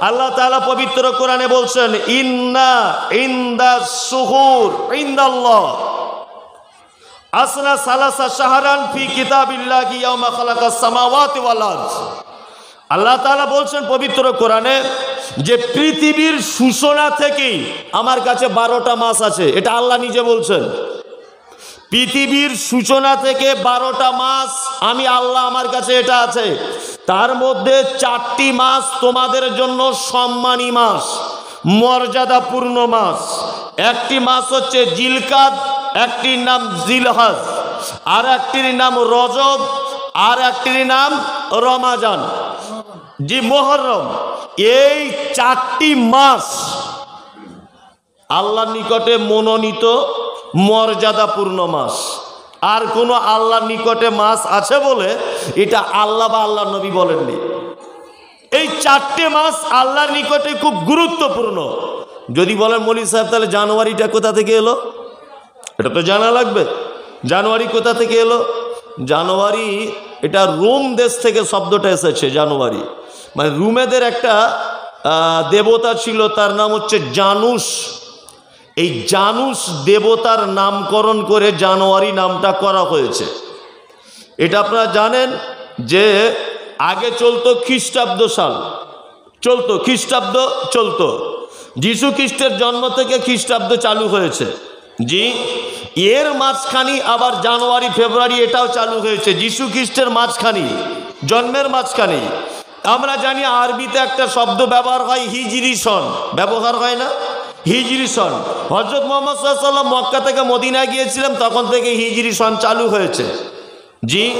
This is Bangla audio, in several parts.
আল্লাহ তাআলা পবিত্র কোরআনে বলছেন, ইন্না ইন্দা সুহুর, ইন্দাল্লাহ। আসনা সালাসা শাহরান ফি কিতাবিল্লাহি ইয়াউমা খালাকাস সামাওয়াতি ওয়াল আরদ। আল্লাহ তাআলা বলছেন পবিত্র কোরআনে যে পৃথিবীর সূচনা থেকেই আমার কাছে বারোটা মাস আছে। এটা আল্লাহ নিজে বলছেন। পৃথিবীর সূচনা থেকে বারোটা মাস আমি আল্লাহ আমার কাছে এটা আছে। তার মধ্যে চারটি মাস তোমাদের জন্য সম্মানী মাস, মর্যাদাপূর্ণ মাস। একটি মাস হচ্ছে জিলকাদ, একটির নাম জিলহাজ, আর একটির নাম রজব, আর একটির নাম রমাজান। জি, মোহরম। এই চারটি মাস আল্লাহর নিকটে মনোনীত মর্যাদাপূর্ণ মাস আর কোনো আল্লাহর নিকটে মাস আছে বলে এটা আল্লাহ বা আল্লাহ নবী বলেননি। এই চারটে মাস আল্লাহর নিকটে খুব গুরুত্বপূর্ণ। যদি বলেন মলি সাহেব, তাহলে জানুয়ারিটা কোথা থেকে এলো? এটা তো জানা লাগবে। জানুয়ারি কোথা থেকে এলো? জানুয়ারি, এটা রোম দেশ থেকে শব্দটা এসেছে, জানুয়ারি। মানে রুমেদের একটা দেবতা ছিল, তার নাম হচ্ছে জানুস এই জানুস দেবতার নামকরণ করে জানুয়ারি নামটা করা হয়েছে। এটা আপনারা জানেন যে আগে চলতো খ্রিস্টাব্দ সাল। চলতো, খ্রিস্টাব্দ চলতো। যিশু খ্রিস্টের জন্ম থেকে খ্রিস্টাব্দ চালু হয়েছে। জি, এর মাঝখানি আবার জানুয়ারি, ফেব্রুয়ারি এটাও চালু হয়েছে। যিশু খ্রিস্টের মাঝখানি, জন্মের মাঝখানি। আমরা জানি আরবিতে একটা শব্দ ব্যবহার হয় হিজরি সন। ব্যবহার হয় না? হিজরি সন। হজরত মোহাম্মদ সাল্লাম মক্কা থেকে মদিনা গিয়েছিলাম তখন থেকে হিজরি সন চালু হয়েছে। জি,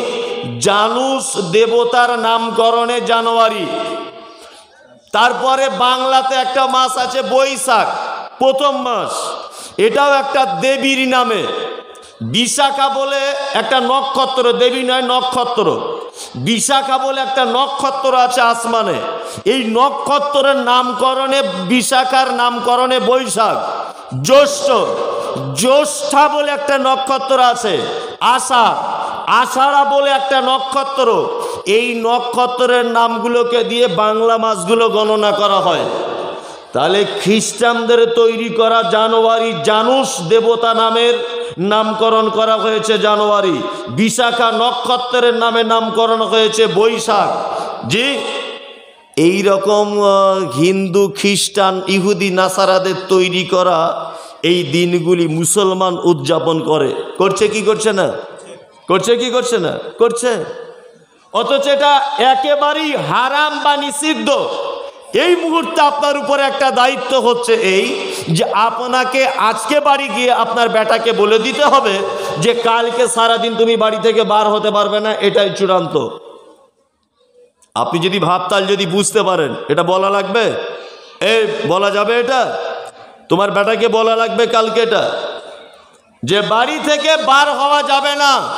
জানুস দেবতার নামকরণে জানুয়ারি। তারপরে বাংলাতে একটা মাস আছে বৈশাখ, প্রথম মাস। এটাও একটা দেবীর নামে। বিশাখা বলে একটা নক্ষত্র, দেবী নয় নক্ষত্র। বিশাখা বলে একটা নক্ষত্র আছে আসমানে। এই নক্ষত্রের নামকরণে বিশাখার নামকরণে বৈশাখ, জ্যৈষ্ঠ, জ্যৈষ্ঠা বলে একটা নক্ষত্র আছে, আষাঢ়, আষাঢ়া বলে একটা নক্ষত্র। এই নক্ষত্রের নামগুলোকে দিয়ে বাংলা মাসগুলো গণনা করা হয়। তাহলে খ্রিস্টানদের তৈরি করা জানুয়ারি জানুস দেবতা নামের নামকরণ করা হয়েছে জানুয়ারি। বিশাখা নক্ষত্রের নামে নামকরণ হয়েছে বৈশাখ। জি এই রকম হিন্দু, খ্রিস্টান, ইহুদি, নাসারাদের তৈরি করা এই দিনগুলি মুসলমান উদযাপন করে। করছে কি করছে না? করছে কি করছে না? করছে। অথচ এটা একেবারেই হারাম বা নিষিদ্ধ। এই মুহূর্তে আপনার উপরে একটা দায়িত্ব হচ্ছে এই যে আপনাকে আজকে বাড়ি গিয়ে আপনার বেটাকে বলে দিতে হবে যে, কালকে সারাদিন তুমি বাড়ি থেকে বার হতে পারবে না, এটাই চূড়ান্ত। আপনি যদি ভাবতাল যদি বুঝতে পারেন, এটা বলা লাগবে? এ বলা যাবে এটা? তোমার বেটাকে বলা লাগবে কালকে এটা? যে বাড়ি থেকে বার হওয়া যাবে না।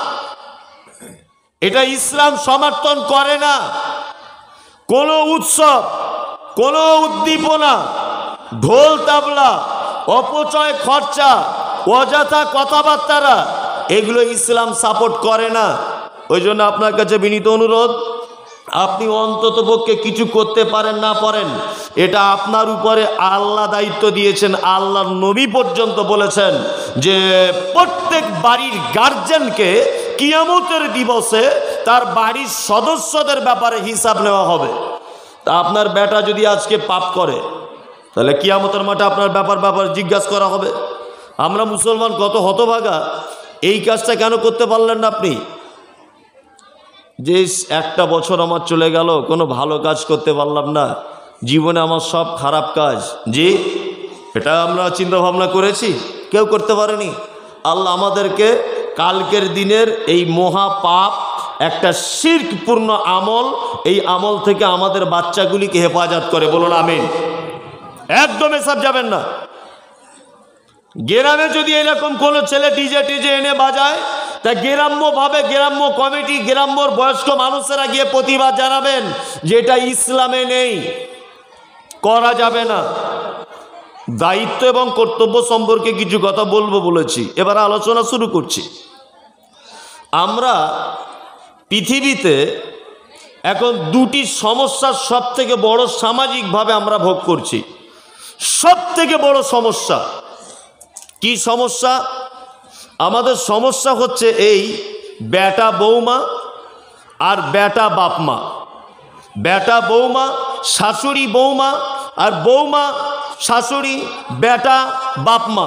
এটা ইসলাম সমর্থন করে না। কোনো উৎসব, কোনো উদ্দীপনা, ঢোল তাবলা, অপচয় খরচা, অযথা কথাবার্তারা, এগুলো ইসলাম সাপোর্ট করে না। ওই জন্য আপনার কাছে বিনীত অনুরোধ আপনি অন্তত পক্ষে কিছু করতে পারেন না পারেন, এটা আপনার উপরে আল্লাহ দায়িত্ব দিয়েছেন আল্লাহ নবী পর্যন্ত বলেছেন যে প্রত্যেক বাড়ির গার্জেনকে কিয়ামতের দিবসে তার বাড়ির সদস্যদের ব্যাপারে হিসাব নেওয়া হবে। তা আপনার বেটা যদি আজকে পাপ করে, তাহলে কিয়ামতের মাঠে আপনার ব্যাপার ব্যাপার জিজ্ঞাসা করা হবে। আমরা মুসলমান কত হতভাগা, এই কাজটা কেন করতে পারলেন না আপনি? যে একটা বছর আমার চলে গেল, কোনো ভালো কাজ করতে পারলাম না। জীবনে আমার সব খারাপ কাজ। জি, এটা আমরা চিন্তা ভাবনা করেছি, কেউ করতে পারেনি। আল্লাহ আমাদেরকে কালকের দিনের এই মহা পাপ, একটা শির্কপূর্ণ আমল, এই আমল থেকে আমাদের বাচ্চাগুলিকে হেফাজত করে। বলুন আমিন। একদম এসব যাবেন না। গ্রামে যদি এরকম কোনো ছেলে ডিজে টিজে এনে বাজায় তা গ্রাম্যভাবে গ্রাম্য কমিটি, গ্রাম্যর বয়স্ক মানুষেরা গিয়ে প্রতিবাদ জানাবেন যে এটা ইসলামে নেই। করা যাবে না। দায়িত্ব এবং কর্তব্য সম্পর্কে কিছু কথা বলব বলেছি। এবার আলোচনা শুরু করছি। আমরা পৃথিবীতে এখন দুটি সমস্যার সব থেকে বড় সামাজিকভাবে আমরা ভোগ করছি। সব থেকে বড় সমস্যা। কি সমস্যা? আমাদের সমস্যা হচ্ছে এই বেটা বৌমা আর বেটা বাপমা। বেটা বৌমা, শাশুড়ি বৌমা আর বৌমা, শাশুড়ি, বেটা, বাপমা।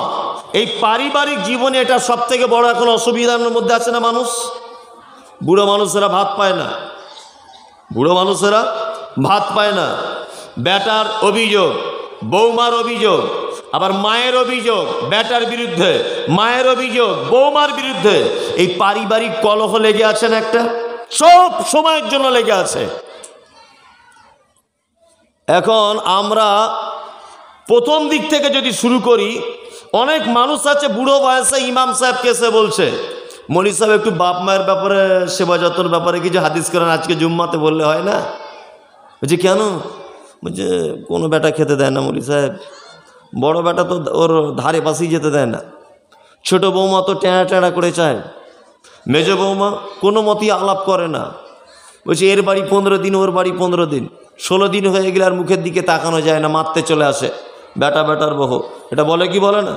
এই পারিবারিক জীবনে এটা সব থেকে বড় এখন অসুবিধার মধ্যে আছে না মানুষ? বুড়ো মানুষেরা ভাত পায় না। বুড়ো মানুষেরা ভাত পায় না। বেটার অভিযোগ, বৌমার অভিযোগ আবার মায়ের অভিযোগ বেটার বিরুদ্ধে, মায়ের অভিযোগ, বৌমার বিরুদ্ধে। এই পারিবারিক কলহ লেগে আছেন একটা? সব সময়ের জন্য লেগে আছে। এখন আমরা প্রথম দিক থেকে যদি শুরু করি, অনেক মানুষ আছে, বুড়ো বয়সে ইমাম সাহেবকে এসে বলছে। মনি সাহেব, একটু বাপ মায়ের ব্যাপারে, সেবা যত্নের ব্যাপারে কিছু হাদিস করেন, আজকে জুম্মাতে বললে হয় না? বলছি, কেন? বলছে, কোনো বেটা খেতে দেয় না মলি সাহেব। বড় বেটা তো ওর ধারে পাশেই যেতে দেয় না। ছোট বৌমা তো টেঁড়া টেঁড়া করে চায়। মেজ বৌমা কোনো মতেই আলাপ করে না। বলছে, এর বাড়ি পনেরো দিন, ওর বাড়ি পনেরো দিন। ষোলো দিন হয়ে গেলে আর মুখের দিকে তাকানো যায় না, মারতে চলে আসে। বেটা বেটার বহু এটা বলে কি বলে না?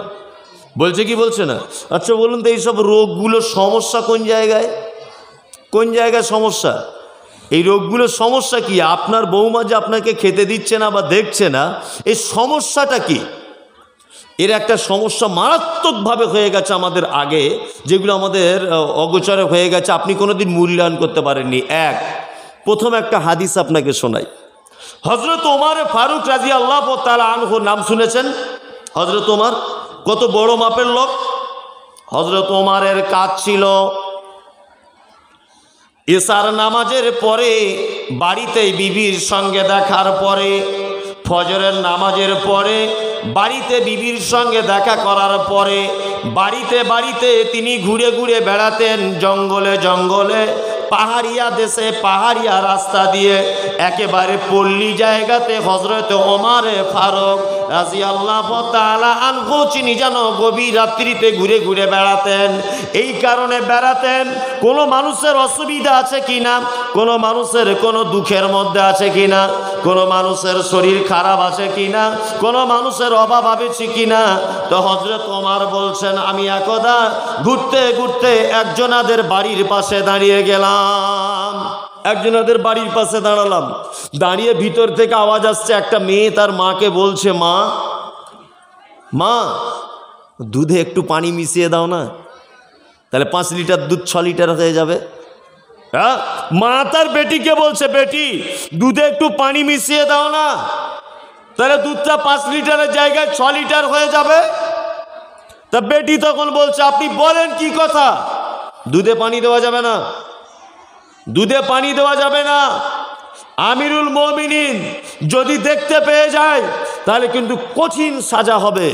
বলছে কি বলছে না? আচ্ছা বলুন তো এইসব রোগগুলোর সমস্যা কোন জায়গায়? কোন জায়গায় সমস্যা? এই রোগগুলোর সমস্যা কি? আপনার বৌমা যে আপনাকে খেতে দিচ্ছে না বা দেখছে না, এই সমস্যাটা কি? এর একটা সমস্যা মারাত্মকভাবে হয়ে গেছে আমাদের আগে, যেগুলো আমাদের অগোচরে হয়ে গেছে। আপনি কোনোদিন মূল্যায়ন করতে পারেননি। এক, প্রথম একটা হাদিস আপনাকে শোনাই। হজরত ওমার ফারুক রাজি আল্লাহ তালা আনহু নাম শুনেছেন? হজরত ওমার, কত বড় মাপের লোক। হজরত ওমারের কাজ ছিল এসার নামাজের পরে বাড়িতে বিবির সঙ্গে দেখার পরে, ফজরের নামাজের পরে বাড়িতে বিবির সঙ্গে দেখা করার পরে বাড়িতে বাড়িতে তিনি ঘুরে ঘুরে বেড়াতেন জঙ্গলে জঙ্গলে, পাহাড়িয়া দেশে পাহাড়িয়া রাস্তা দিয়ে। একেবারে পল্লী জায়গাতে হজরত ওমারে ফারুক রাজি আল্লাহ আনহু চিনি যেন গভীর রাত্রিতে ঘুরে ঘুরে বেড়াতেন। এই কারণে বেড়াতেন। কোনো মানুষের অসুবিধা আছে কি না কোনো মানুষের কোনো দুঃখের মধ্যে আছে কি না কোনো মানুষের শরীর খারাপ আছে কি না কোনো মানুষের অভাব আবেছি কি না তো হজরত ওমার বলছেন, আমি একদা ঘুরতে ঘুরতে একজনাদের বাড়ির পাশে দাঁড়িয়ে গেলাম। একজনাদের বাড়ির পাশে দাঁড়ালাম। দাঁড়িয়ে ভিতর থেকে আওয়াজ আসছে, একটা মেয়ে তার মাকে বলছে, মা মা, দুধে একটু পানি মিশিয়ে দাও না, তাহলে পাঁচ লিটার দুধ, ছ লিটার হয়ে যাবে। হ্যাঁ মা তার বেটিকে বলছে, বেটি, দুধে একটু পানি মিশিয়ে দাও না, তাহলে দুধটা পাঁচ লিটারের জায়গায় ছ লিটার হয়ে যাবে। তা বেটি তখন বলছে, আপনি বলেন কি কথা? দুধে পানি দেওয়া যাবে না। দুধে পানি দেওয়া যাবে না। আমিরুল মমিনিন যদি দেখতে পেয়ে যায়, তাহলে কিন্তু কঠিন সাজা হবে।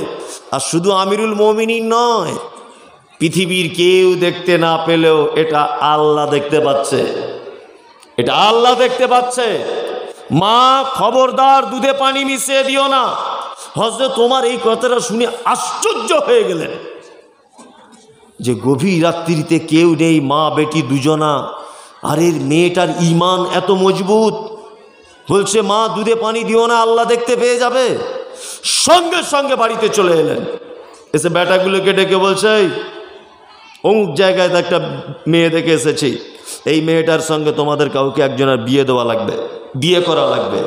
আর শুধু আমিরুল মমিনিন নয়, পৃথিবীর কেউ দেখতে না পেলেও এটা আল্লাহ দেখতে পাচ্ছে। এটা আল্লাহ দেখতে পাচ্ছে। মা, খবরদার, দুধে পানি মিশিয়ে দিও না। হজরত তোমার এই কথাটা শুনে আশ্চর্য হয়ে গেলেন। যে গভীর রাত্রিতে কেউ নেই, মা, বেটি দুজনা আর এর মেয়েটার ইমান এত মজবুত। বলছে, মা, দুধে পানি দিও না, আল্লাহ দেখতে পেয়ে যাবে। সঙ্গে সঙ্গে বাড়িতে চলে এলেন। এসে বেটাগুলোকে ডেকে বলছে অমুক জায়গায় তো একটা মেয়ে দেখে এসেছি। এই মেয়েটার সঙ্গে তোমাদের কাউকে একজনের বিয়ে দেওয়া লাগবে, বিয়ে করা লাগবে।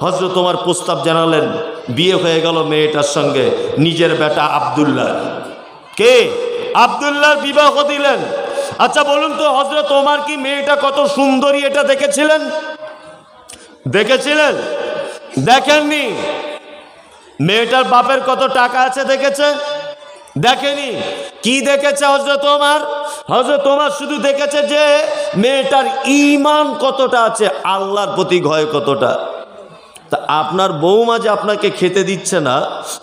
হজরত তোমার প্রস্তাব জানালেন, বিয়ে হয়ে গেল মেয়েটার সঙ্গে, নিজের বেটা আবদুল্লাহ। কে? আবদুল্লাহর বিবাহ দিলেন। আচ্ছা বলুন তো হজরত তোমার কি মেয়েটা কত সুন্দরী এটা দেখেছিলেন? দেখেছিলেন? দেখেননি? মেয়েটার বাপের কত টাকা আছে দেখেছে? দেখেনি? কি দেখেছে হজরত তোমার হজরত তোমার শুধু দেখেছে যে মেয়েটার ইমান কতটা আছে, আল্লাহর প্রতি ভয় কতটা। তা আপনার বৌমা যে আপনাকে খেতে দিচ্ছে না,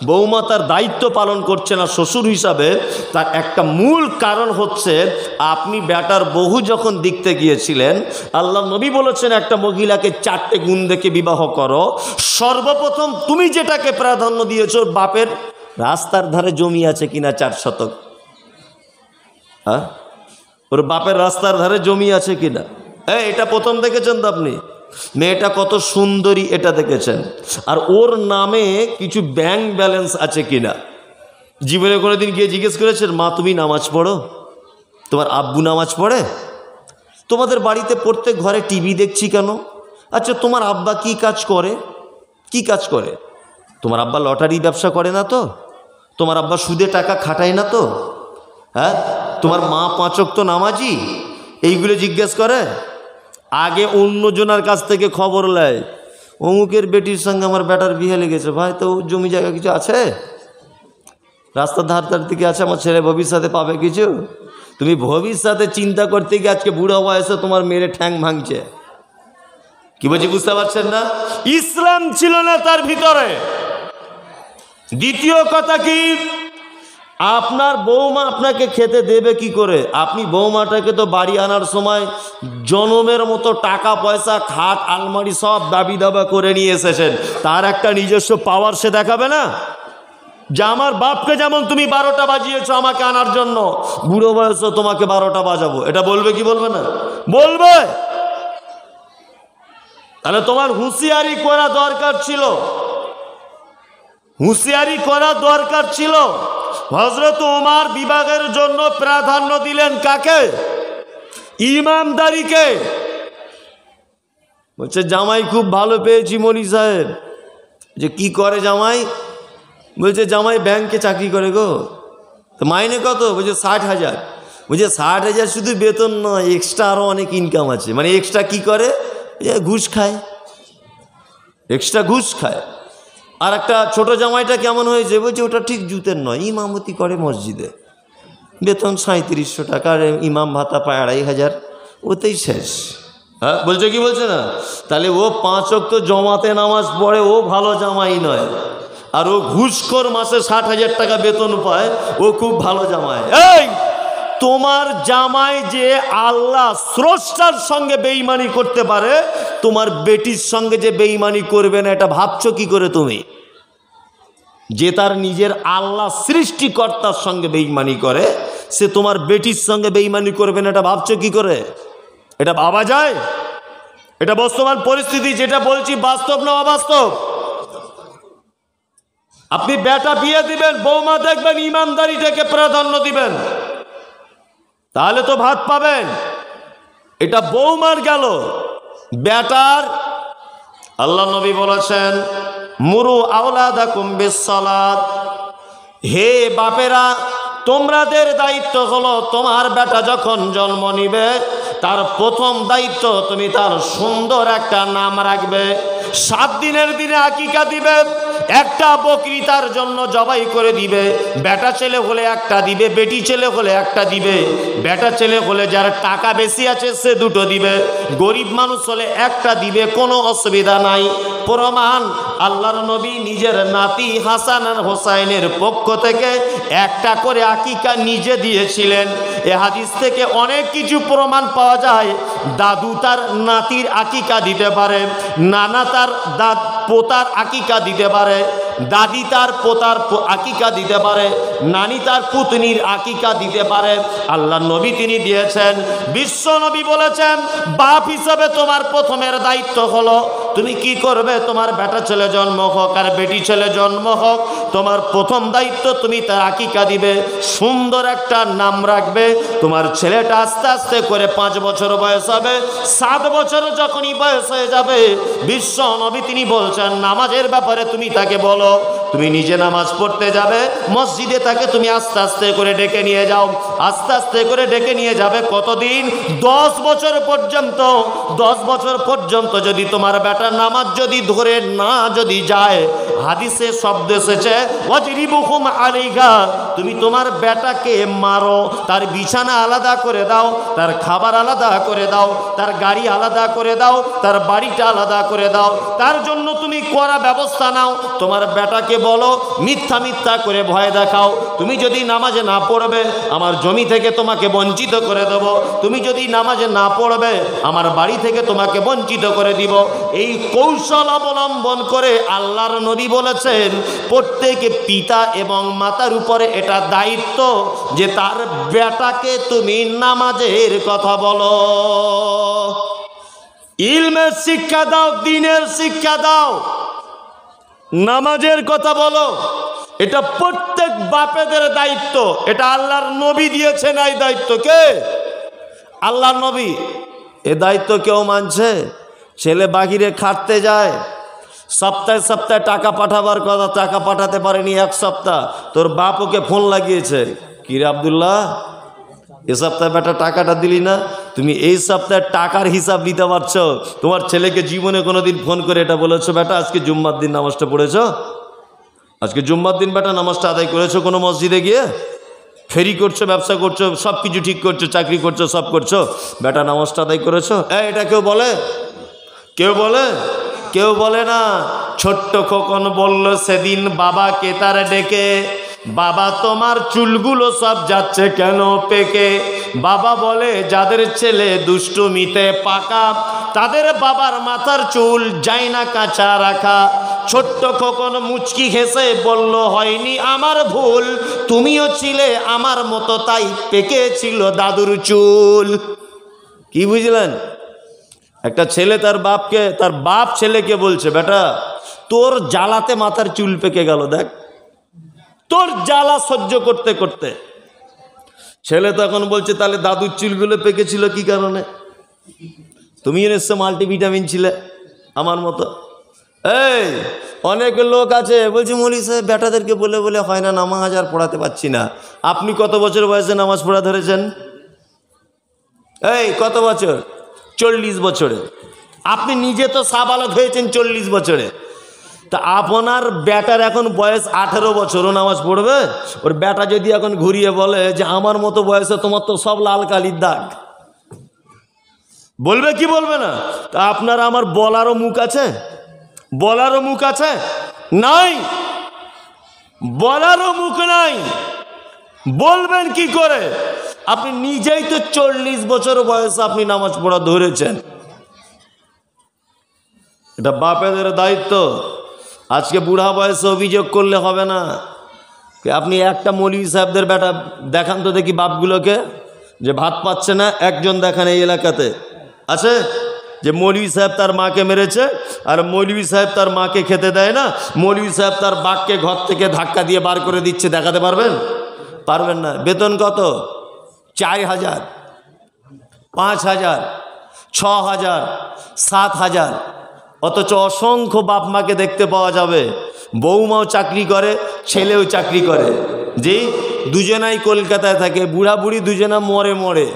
বৌমা তার দায়িত্ব পালন করছে না শ্বশুর হিসাবে তার একটা মূল কারণ হচ্ছে আপনি বেটার বহু যখন দেখতে গিয়েছিলেন, আল্লাহ নবী বলেছেন, একটা মহিলাকে চারটে গুণ দেখে বিবাহ করো। সর্বপ্রথম তুমি যেটাকে প্রাধান্য দিয়েছ, বাপের রাস্তার ধারে জমি আছে কিনা চার শতক? হ্যাঁ? ওর বাপের রাস্তার ধারে জমি আছে কিনা? হ্যাঁ এটা প্রথম দেখেছেন তো আপনি? মেয়েটা কত সুন্দরী এটা দেখেছেন। আর ওর নামে কিছু ব্যাংক ব্যালেন্স আছে কিনা? জীবনে কোনো দিন গিয়ে জিজ্ঞেস করেছেন, মা, তুমি নামাজ পড়ো? তোমার আব্বু নামাজ পড়ে? তোমাদের বাড়িতে প্রত্যেক ঘরে টিভি দেখছি কেন? আচ্ছা তোমার আব্বা কি কাজ করে? কি কাজ করে? তোমার আব্বা লটারি ব্যবসা করে না তো? তোমার আব্বা সুদে টাকা খাটায় না তো? হ্যাঁ? তোমার মা পাঁচক তো নামাজি? এইগুলো জিজ্ঞেস করে? আগে অন্যজনের কাছ থেকে খবর নেয় অমুকের বেটির সঙ্গে আমার বেটার বিয়ে লেগেছে। ভাই, তো জমি জায়গা কিছু আছে? রাস্তার ধার ধার দিকে আছে, আমার ছেলে ভবিষ্যতে পাবে কিছু? তুমি ভবিষ্যতে চিন্তা করতে গিয়ে আজকে বুড়ো বয়সে তোমার মেরে ঠ্যাং ভাঙছে। কি বলছি, বুঝতে পারছেন না? ইসলাম ছিল না তার ভিতরে। দ্বিতীয় কথা কি? আপনার বৌমা আপনাকে খেতে দেবে কি করে? আপনি বৌমাটাকে তো বাড়ি আনার সময় জনমের মতো টাকা, পয়সা, খাট, আলমারি সব দাবি দাবা করে নিয়ে এসেছেন। তার একটা নিজস্ব পাওয়ার সে দেখাবে না? যে আমার বাপকে যেমন তুমি বারোটা বাজিয়েছ আমাকে আনার জন্য, বুড়ো বয়সে তোমাকে বারোটা বাজাবো। এটা বলবে কি বলবে না? বলবে! তাহলে তোমার হুঁশিয়ারি করা দরকার ছিল। হুঁশিয়ারি করা দরকার ছিল। হজরত ওমার বিভাগের জন্য প্রাধান্য দিলেন কাকে? ইমানদারিকে বলছে, জামাই খুব ভালো পেয়েছি মনি সাহেব। যে, কি করে জামাই? বলছে, জামাই ব্যাংকে চাকরি করে গো। তো মাইনে কত? বলছে, ষাট হাজার। বলছে, ষাট হাজার শুধু বেতন নয় এক্সট্রা আরও অনেক ইনকাম আছে। মানে এক্সট্রা কি করে? ঘুষ খায়। এক্সট্রা ঘুষ খায়। আর একটা ছোট জামাইটা কেমন হয়েছে? বলছে, ওটা ঠিক জুতের নয়, ইমামতি করে মসজিদে। বেতন সাঁত্রিশশো টাকা, আর ইমাম ভাতা পায় আড়াই হাজার। ওতেই শেষ। হ্যাঁ বলছে কি বলছে না? তাহলে ও পাঁচ তো জমাতে নামাজ পড়ে, ও ভালো জামাই নয়। আর ও ঘুষখোর মাসে ষাট হাজার টাকা বেতন পায়, ও খুব ভালো জামাই। এই, তোমার জামাই যে আল্লাহ স্রষ্টার সঙ্গে বেইমানি করতে পারে, তোমার বেটির সঙ্গে যে বেইমানি করবে না, এটা ভাবছ কি করে তুমি? যে তার নিজের আল্লাহ সৃষ্টিকর্তার সঙ্গে বেইমানি করে, সে তোমার বেটির সঙ্গে বেইমানি করবে না, এটা ভাবছ কি করে? এটা ভাবা যায়? এটা বর্তমান পরিস্থিতি, যেটা বলছি বাস্তব না অবাস্তব? আপনি বেটা বিয়ে দিবেন, বৌমা দেখবেন, ইমানদারিটাকে প্রাধান্য দিবেন। তাহলে তো ভাত পাবেন। এটা বৌমার গেল। বেটার, আল্লাহ নবী বলেছেন মুরু আওলাদা কুম্বিস সালাদ হে বাপেরা তোমাদের দায়িত্ব হলো তোমার বেটা যখন জন্ম নিবে, তার প্রথম দায়িত্ব তুমি তার সুন্দর একটা নাম রাখবে। সাত দিনের দিনে আকিকা দিবে, একটা বকরি তার জন্য জবাই করে দিবে। বেটা ছেলে হলে একটা দিবে, বেটি ছেলে হলে একটা দিবে। বেটা ছেলে হলে যার টাকা বেশি আছে, সে দুটো দিবে। গরিব মানুষ হলে একটা দিবে, কোনো অসুবিধা নাই। প্রমাণ, আল্লাহর নবী নিজের নাতি হাসান আর হোসাইনের পক্ষ থেকে একটা করে আকিকা নিজে দিয়েছিলেন। এ হাদিস থেকে অনেক কিছু প্রমাণ পাওয়া যায়। দাদু তার নাতির আকিকা দিতে পারে, নানা তার দাদ পোতার আকিকা দিতে পারে, দাদি তার পোতার আকিকা দিতে পারে, নানি তার পুতনির আকিকা দিতে পারে। আল্লাহ নবী তিনি দিয়েছেন, বিশ্ব নবী বলেছেন, বাপ হিসাবে তোমার প্রথমের দায়িত্ব হলো তুমি কি করবে? তোমার বেটা ছেলে জন্ম হোক আর বেটি ছেলে জন্ম হোক, তোমার প্রথম দায়িত্ব তুমি তার আকিকা দিবে, সুন্দর একটা নাম রাখবে, তোমার ছেলেটা আস্তে আস্তে করে পাঁচ বছর বয়স হবে, সাত বছর যখনই বয়স হয়ে যাবে, বিশ্ব নবী তিনি বলছেন, নামাজের ব্যাপারে তুমি তাকে বলো। তুমি নিজে নামাজ পড়তে যাবে, মসজিদে তাকে তুমি আস্তে আস্তে করে ডেকে নিয়ে যাও। আস্তে আস্তে করে ডেকে নিয়ে যাবে কতদিন? দশ বছর পর্যন্ত। দশ বছর পর্যন্ত যদি তোমার বেটার নামাজ যদি ধরে না যদি যায়, হাদিসে শব্দ এসেছে তুমি তোমার বেটাকে মারো, তার বিছানা আলাদা করে দাও, তার খাবার আলাদা করে দাও, তার গাড়ি আলাদা করে দাও, তার বাড়িটা আলাদা করে দাও। তার জন্য তুমি করা ব্যবস্থা নাও। তোমার বেটাকে বলো, মিথ্যা মিথ্যা করে ভয় দেখাও। তুমি যদি নামাজে না পড়বে, আমার জমি থেকে তোমাকে বঞ্চিত করে দেব। তুমি যদি নামাজে না পড়বে, আমার বাড়ি থেকে তোমাকে বঞ্চিত করে দিব। এই কৌশল অবলম্বন করে আল্লাহর নবী বলেছেন, প্রত্যেক পিতা এবং মাতার উপরে এটা দায়িত্ব যে তার বেটাকে তুমি নামাজের কথা বলো। ইলমের শিক্ষা দাও, দিনের শিক্ষা দাও। নামাজের কথা বলো। এটা প্রত্যেক বাপেদের দায়িত্ব। এটা আল্লাহর নবী দিয়েছেন এই দায়িত্ব কে? আল্লাহর নবী। এ দায়িত্ব কেউ মানছে? ছেলে বাহিরে খাটতে যায়। সপ্তাহে সপ্তাহে টাকা পাঠাবার কথা, টাকা পাঠাতে পারেনি এক সপ্তাহ। তোর বাপ ওকে ফোন লাগিয়েছে। কিরে আবদুল্লাহ? এ সপ্তাহে বেটা টাকাটা দিলি না? তুমি এই সপ্তাহে টাকার হিসাব দিতে পারছ? তোমার ছেলেকে জীবনে কোনোদিন ফোন করে এটা বলেছ, বেটা, আজকে জুম্মার দিন নামাজটা পড়েছো? আজকে জুম্মার দিন বেটা নামাজটা আদায় করেছ কোনো মসজিদে গিয়ে? ফেরি করছ, ব্যবসা করছ সব কিছু ঠিক করছ, চাকরি করছ, সব করছ। বেটা নামাজটা আদায় করেছ? এ, এটা কেউ বলে? কেউ বলে? কেউ বলে না। ছোট্ট খোকন বলল, সেদিন বাবাকে তার ডেকে বাবা, তোমার চুলগুলো সব যাচ্ছে কেন পেকে? বাবা বলে, যাদের ছেলে দুষ্টুমিতে পাকা, তাদের বাবার মাথার চুল যায় না কাঁচা রাখা। ছোট্ট খোকন মুচকি হেসে বলল, হয়নি আমার ভুল, তুমিও ছিলে আমার মতো, তাই পেকে ছিল দাদুর চুল। কি বুঝলেন? একটা ছেলে তার বাপকে, তার বাপ ছেলেকে বলছে, বেটা, তোর জ্বালাতে মাথার চুল পেকে গেল, দেখ। তোর জ্বালা সহ্য করতে করতে। ছেলে তখন বলছে, তাহলে দাদুর চুলগুলো পেকেছিল কি কারণে? তুমি নিশ্চয় মাল্টিভিটামিন ছিলে, আমার মতো। এই, অনেক লোক আছে। বলছি, মলি সাহেব বেটাদেরকে বলে বলে হয় না, নামাজ আর পড়াতে পারছি না। আপনি কত বছর বয়সে নামাজ পড়া ধরেছেন? এই, কত বছর? চল্লিশ বছরে। আপনি নিজে তো সাবালক হয়েছেন চল্লিশ বছরে। তা আপনার ব্যাটার এখন বয়স আঠেরো বছরও নামাজ পড়বে? ওর ব্যাটা যদি এখন ঘুরিয়ে বলে যে আমার মতো বয়সে তোমার তো সব লাল কালির দাগ। বলবে কি বলবে না? তা আপনার আমার বলারও মুখ আছে? বলারও মুখ আছে? নাই! বলারও মুখ নাই! বলবেন কি করে? আপনি নিজেই তো চল্লিশ বছর বয়সে আপনি নামাজ পড়া ধরেছেন। এটা বাপেদের দায়িত্ব। আজকে বুড়া বয়সে অভিযোগ করলে হবে না। আপনি একটা মৌলী সাহেবদের বেটা দেখান তো দেখি বাপগুলোকে। যে ভাত পাচ্ছে না, একজন দেখান এই এলাকাতে। আছে? যে মৌলভী সাহেব তার মাকে মেরেছে, আর মৌলভী সাহেব তার মাকে খেতে দেয় না, মৌলভী সাহেব তার বাঘকে ঘর থেকে ধাক্কা দিয়ে বার করে দিচ্ছে, দেখাতে পারবেন? পারবেন না। বেতন কত? চার হাজার, পাঁচ হাজার, ছ হাজার, সাত হাজার অথচ অসংখ্য বাপ মাকে দেখতে পাওয়া যাবে। বৌমাও চাকরি করে, ছেলেও চাকরি করে। যে দুজনাই কলকাতায় থাকে, বুড়া বুড়ি দুজনা মরে মরে।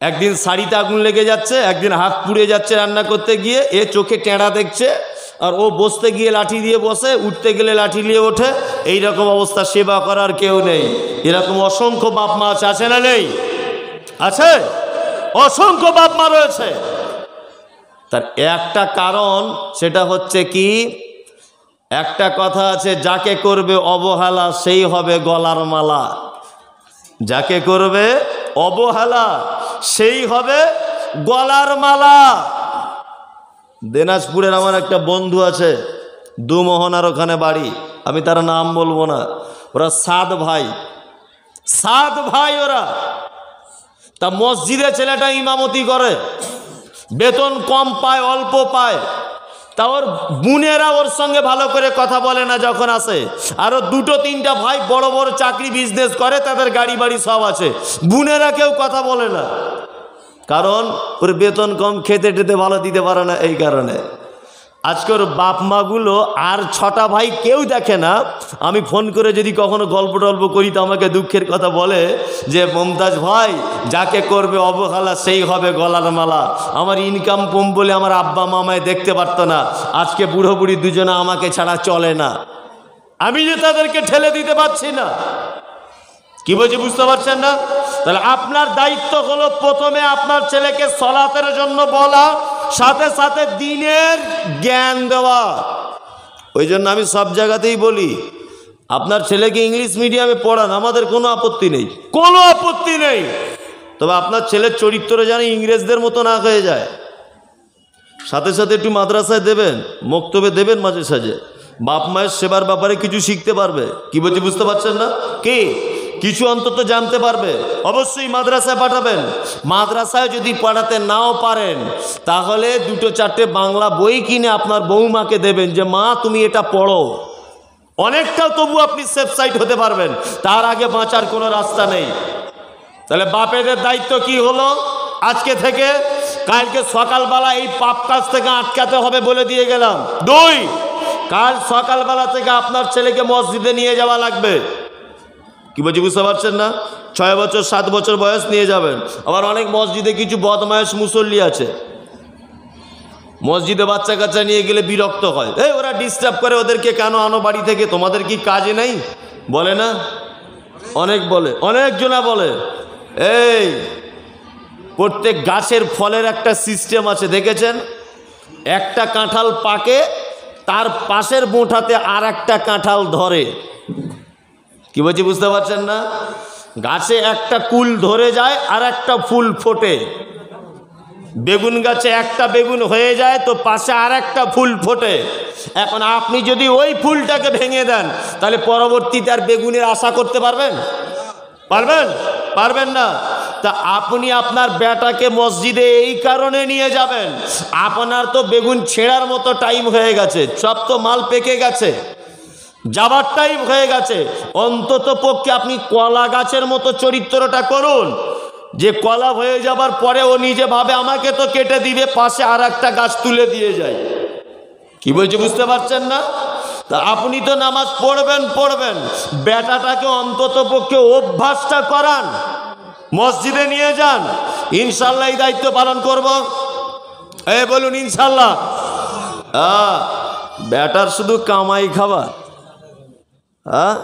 একদিন শাড়িতে আগুন লেগে যাচ্ছে, একদিন হাত পুড়ে যাচ্ছে রান্না করতে গিয়ে, এ চোখে টেঁড়া দেখছে, আর ও বসতে গিয়ে লাঠি দিয়ে বসে, উঠতে গেলে লাঠি নিয়ে ওঠে এই রকম অবস্থা, সেবা করার কেউ নেই। এরকম অসংখ্য বাপ মা আছে আছে না নেই? আছে? অসংখ্য বাপ মা রয়েছে। তার একটা কারণ, সেটা হচ্ছে কি? একটা কথা আছে, যাকে করবে অবহেলা, সেই হবে গলার মালা। যাকে করবে অবহেলা, সেই হবে গলার মালা। দিনাজপুরের আমার একটা বন্ধু আছে, দুমোহনার ওখানে বাড়ি। আমি তার নাম বলব না। ওরা সাত ভাই। সাত ভাই ওরা। তা মসজিদে ছেলেটা ইমামতি করে। বেতন কম পায়, অল্প পায়। তা ওর বোনেরা ওর সঙ্গে ভালো করে কথা বলে না যখন আসে। আরও দুটো, তিনটা ভাই বড় বড় চাকরি বিজনেস করে, তাদের গাড়ি বাড়ি সব আছে। বোনেরা কেউ কথা বলে না। কারণ ওর বেতন কম খেতে টেতে ভালো দিতে পারে না এই কারণে। আজকে ওর বাপ মাগুলো আর ছটা ভাই কেউ দেখে না। আমি ফোন করে যদি কখনো গল্প টল্প করি, তো আমাকে দুঃখের কথা বলে যে, মমতাজ ভাই, যাকে করবে অবহেলা, সেই হবে গলার মালা। আমার ইনকাম কম বলে আমার আব্বা মামায় দেখতে পারতো না। আজকে বুড়ো বুড়ি দুজনে আমাকে ছাড়া চলে না। আমি যে তাদেরকে ঠেলে দিতে পারছি না। কি বলছি, বুঝতে পারছেন না? তাহলে আপনার দায়িত্ব হলো প্রথমে আপনার ছেলেকে সলাতের জন্য বলা সাথে সাথে দিনের জ্ঞান দেওয়া। ওই জন্য আমি সব জায়গাতেই বলি আপনার ছেলেকে ইংলিশ মিডিয়ামে পড়ান আমাদের কোনো আপত্তি নেই। কোনো আপত্তি নেই। তবে আপনার ছেলের চরিত্র যেন ইংরেজদের মতো না হয়ে যায়। সাথে সাথে একটু মাদ্রাসায় দেবেন মক্তবে দেবেন মাঝে সাঝে। বাপ মায়ের সেবার ব্যাপারে কিছু শিখতে পারবে। কি বলছি বুঝতে পারছেন না? কি? কিছু অন্তত জানতে পারবে। অবশ্যই মাদ্রাসায় পাঠাবেন। মাদ্রাসায় যদি পাঠাতে নাও পারেন, তাহলে দুটো চারটে বাংলা বই কিনে আপনার বৌমাকে দেবেন যে, মা, তুমি এটা পড়ো। অনেকটা তবু আপনি সেফ সাইড হতে পারবেন। তার আগে বাঁচার কোনো রাস্তা নেই। তাহলে বাপেদের দায়িত্ব কি হলো? আজকে থেকে কালকে সকালবেলা এই পাপ কাজ থেকে আটকাতে হবে বলে দিয়ে গেলাম। দুই, কাল সকালবেলা থেকে আপনার ছেলেকে মসজিদে নিয়ে যাওয়া লাগবে। কি বলছি বুঝতে পারছেন না? ছয় বছর, সাত বছর বয়স নিয়ে যাবেন। আবার অনেক মসজিদে কিছু বদমায়েশ মুসল্লি আছে। মসজিদে বাচ্চা কাচ্চা নিয়ে গেলে বিরক্ত হয়। এই, ওরা ডিস্টার্ব করে ওদেরকে, কেন আনো বাড়ি থেকে? তোমাদের কি কাজে নেই? বলে না? অনেক বলে। অনেকজনা বলে। এই, প্রত্যেক গাছের ফলের একটা সিস্টেম আছে, দেখেছেন? একটা কাঁঠাল পাকে, তার পাশের মুঠাতে আর একটা কাঁঠাল ধরে। কি বলছি বুঝতে পারছেন না? গাছে একটা কুল ধরে যায় আর একটা ফুল ফোটে। বেগুন গাছে একটা বেগুন হয়ে যায় তো পাশে আর একটা ফুল ফোটে। এখন আপনি যদি ওই ফুলটাকে ভেঙে দেন, তাহলে পরবর্তীতে আর বেগুনের আশা করতে পারবেন? পারবেন? পারবেন না। তা আপনি আপনার বেটাকে মসজিদে এই কারণে নিয়ে যাবেন। আপনার তো বেগুন ছেঁড়ার মতো টাইম হয়ে গেছে, সব তো মাল পেকে গেছে। যাবার টাইম হয়ে গেছে। অন্তত পক্ষে আপনি কলা গাছের মতো চরিত্রটা করুন। যে কলা হয়ে যাবার পরে ও নিজে ভাবে, আমাকে তো কেটে দিবে, পাশে আর একটা গাছ তুলে দিয়ে যায় কি বলছে বুঝতে পারছেন না? তা আপনি তো নামাজ পড়বেন পড়বেন। বেটাটাকে অন্তত পক্ষে অভ্যাসটা করান। মসজিদে নিয়ে যান। ইনশাল্লাহ এই দায়িত্ব পালন করব। এ বলুন, ইনশাল্লাহ। বেটার শুধু কামাই খাবার। হ্যাঁ